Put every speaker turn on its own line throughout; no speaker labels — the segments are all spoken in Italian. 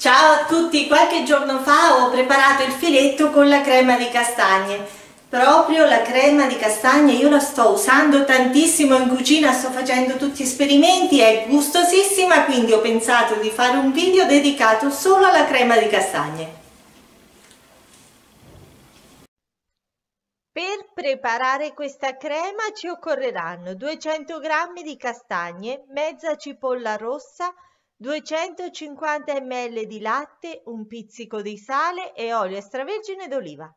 Ciao a tutti, qualche giorno fa ho preparato il filetto con la crema di castagne. Proprio la crema di castagne io la sto usando tantissimo in cucina, sto facendo tutti esperimenti, è gustosissima, quindi ho pensato di fare un video dedicato solo alla crema di castagne.
Per preparare questa crema ci occorreranno 200 g di castagne, mezza cipolla rossa, 250 ml di latte, un pizzico di sale e olio extravergine d'oliva.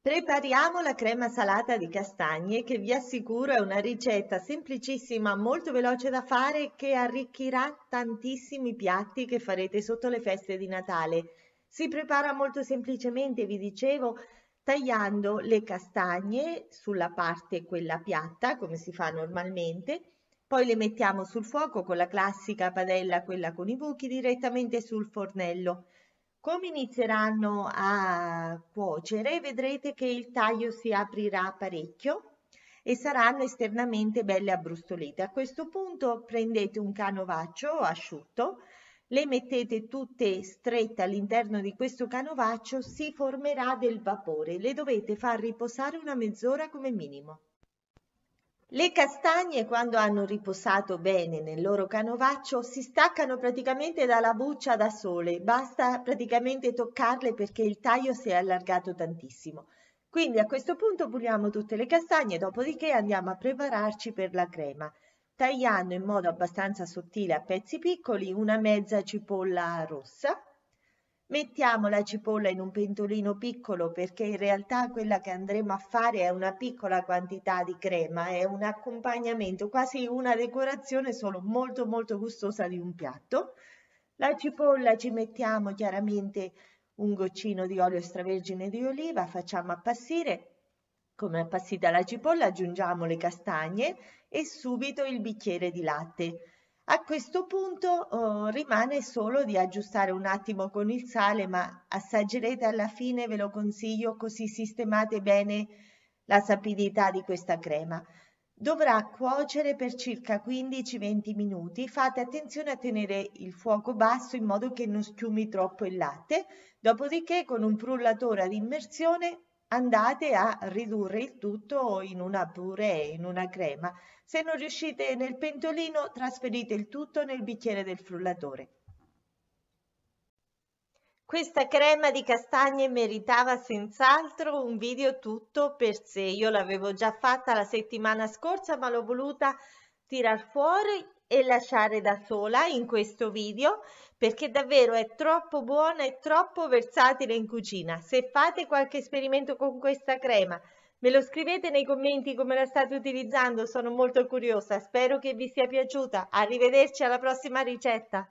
Prepariamo la crema salata di castagne che vi assicuro è una ricetta semplicissima, molto veloce da fare che arricchirà tantissimi piatti che farete sotto le feste di Natale. Si prepara molto semplicemente, vi dicevo, tagliando le castagne sulla parte quella piatta come si fa normalmente poi le mettiamo sul fuoco con la classica padella, quella con i buchi, direttamente sul fornello. Come inizieranno a cuocere vedrete che il taglio si aprirà parecchio e saranno esternamente belle abbrustolite. A questo punto prendete un canovaccio asciutto, le mettete tutte strette all'interno di questo canovaccio, si formerà del vapore. Le dovete far riposare una mezz'ora come minimo. Le castagne quando hanno riposato bene nel loro canovaccio si staccano praticamente dalla buccia da sole, basta praticamente toccarle perché il taglio si è allargato tantissimo. Quindi a questo punto puliamo tutte le castagne, dopodiché andiamo a prepararci per la crema, tagliando in modo abbastanza sottile a pezzi piccoli una mezza cipolla rossa, Mettiamo la cipolla in un pentolino piccolo perché in realtà quella che andremo a fare è una piccola quantità di crema, è un accompagnamento, quasi una decorazione solo molto molto gustosa di un piatto. La cipolla ci mettiamo chiaramente un goccino di olio extravergine di oliva, facciamo appassire. Come appassita la cipolla aggiungiamo le castagne e subito il bicchiere di latte. A questo punto oh, rimane solo di aggiustare un attimo con il sale, ma assaggerete alla fine, ve lo consiglio, così sistemate bene la sapidità di questa crema. Dovrà cuocere per circa 15-20 minuti. Fate attenzione a tenere il fuoco basso in modo che non schiumi troppo il latte. Dopodiché con un frullatore ad immersione andate a ridurre il tutto in una purée, in una crema. Se non riuscite nel pentolino, trasferite il tutto nel bicchiere del frullatore. Questa crema di castagne meritava senz'altro un video tutto per sé. Io l'avevo già fatta la settimana scorsa, ma l'ho voluta tirar fuori e lasciare da sola in questo video perché davvero è troppo buona e troppo versatile in cucina. Se fate qualche esperimento con questa crema, me lo scrivete nei commenti come la state utilizzando, sono molto curiosa. Spero che vi sia piaciuta. Arrivederci alla prossima ricetta.